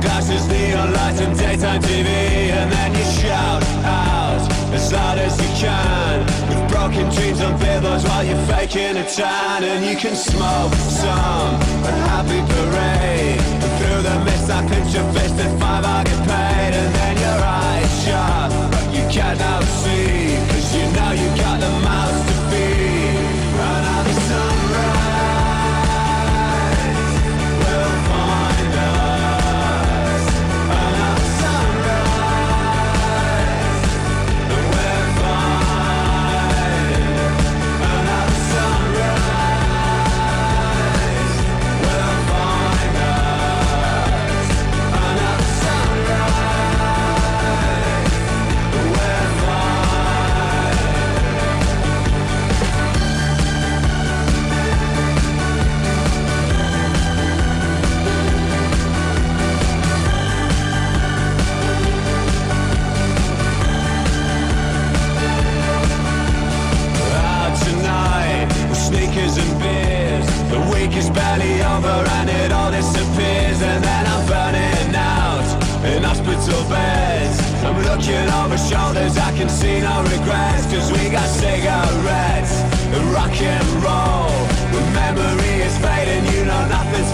glasses, neon lights and daytime TV And then you shout out as loud as you can. With broken dreams and billboards while you're faking a tan. And you can smoke some happy Week is barely over and it all disappears. And then I'm burning out in hospital beds. I'm looking over shoulders, I can see no regrets. Cause we got cigarettes and rock and roll. When memory is fading, you know nothing's